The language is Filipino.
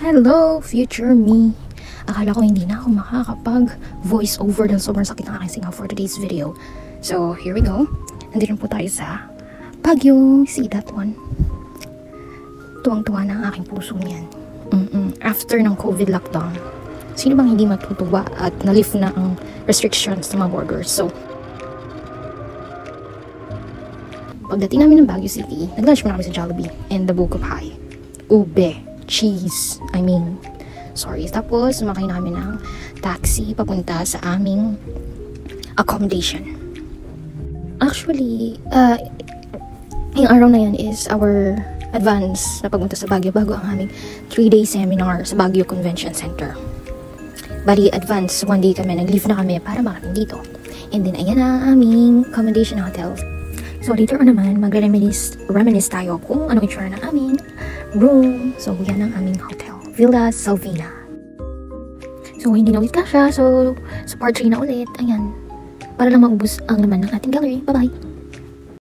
Hello, future me! Akala ko hindi na ako makakapag voice over dahil sobrang sakit ng aking singaw for today's video. So, here we go. Nandito po tayo sa Baguio. See that one? Tuwang-tuwa na ang aking puso niyan. Mm-mm. After ng COVID lockdown, sino bang hindi matutuwa at na-lift na ang restrictions ng mga borders? So, pagdating namin ng Baguio City, nag-lunch muna kami sa Jollibee and the Book of High. Ube, cheese, I mean, sorry. Tapos, sumakay na kami ng taxi papunta sa aming accommodation. Actually, uh, yung araw na yun is our advance na pagpunta sa Baguio bago ang aming 3-day seminar sa Baguio Convention Center. Bali, advance, one day kami, nag-leave na kami para makarating dito. And then, ayan na ang aming accommodation hotel. So, later on naman, magre-reminisce reminisce tayo kung ano itsura ng aming room. So, yan ang aming hotel. Villa Salvina. So, hindi na ulit kasha. So, sa part 3 na ulit. Ayan. Para lang maubos ang laman ng ating gallery. Bye-bye!